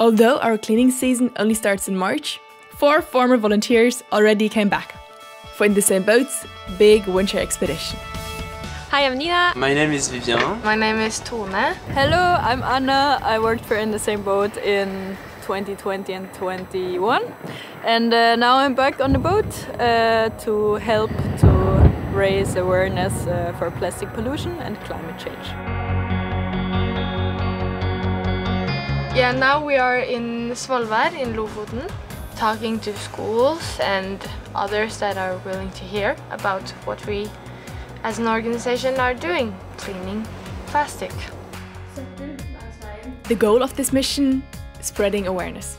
Although our cleaning season only starts in March, four former volunteers already came back for In the Same Boat's big winter expedition. Hi, I'm Nina. My name is Vivian. My name is Tone. Hello, I'm Anna. I worked for In the Same Boat in 2020 and 21 and uh, now I'm back on the boat uh, to help to raise awareness uh, for plastic pollution and climate change. Yeah, now we are in Svolvær in Lofoten talking to schools and others that are willing to hear about what we as an organization are doing, cleaning plastic. The goal of this mission spreading awareness.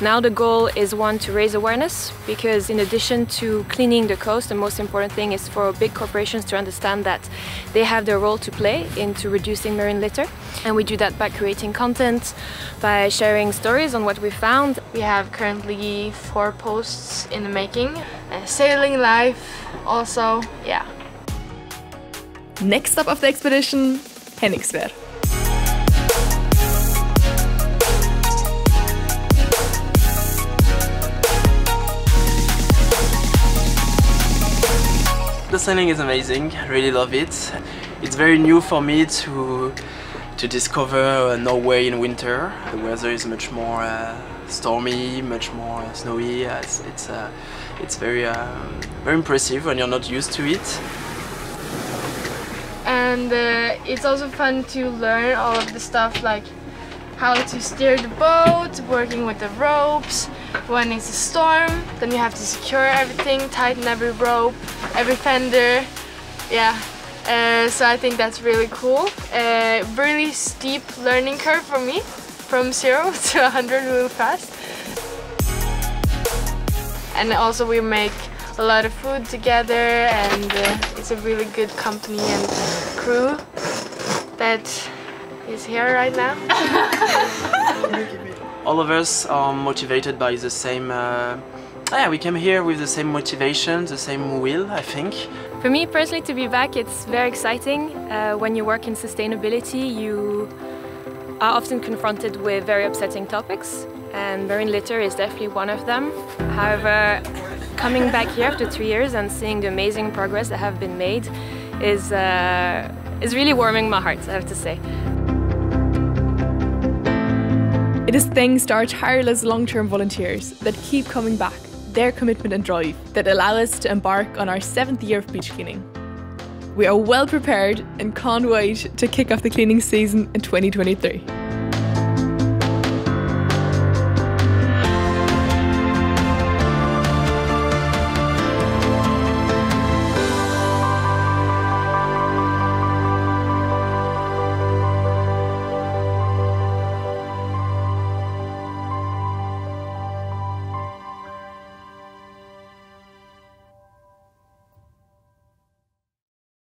Now the goal is one to raise awareness because in addition to cleaning the coast, the most important thing is for big corporations to understand that they have their role to play into reducing marine litter. And we do that by creating content, by sharing stories on what we found. We have currently four posts in the making. Uh, sailing life also, yeah. Next stop of the expedition, Henningsvær. The sailing is amazing, I really love it. It's very new for me to to discover Norway in winter. The weather is much more uh, stormy, much more snowy. It's it's, uh, it's very um, very impressive when you're not used to it. And uh, it's also fun to learn all of the stuff like how to steer the boat, working with the ropes. When it's a storm, then you have to secure everything, tighten every rope, every fender. Yeah, uh, so I think that's really cool. Uh, really steep learning curve for me, from zero to 100 real fast. And also we make a lot of food together and uh, it's a really good company and crew that is here right now. All of us are motivated by the same. Uh, yeah, we came here with the same motivation, the same will, I think. For me personally, to be back, it's very exciting. Uh, when you work in sustainability, you are often confronted with very upsetting topics, and marine litter is definitely one of them. However, coming back here after three years and seeing the amazing progress that have been made is, uh, is really warming my heart, I have to say. It is thanks to our tireless long-term volunteers that keep coming back, their commitment and drive that allow us to embark on our seventh year of beach cleaning. We are well prepared and can't wait to kick off the cleaning season in 2023.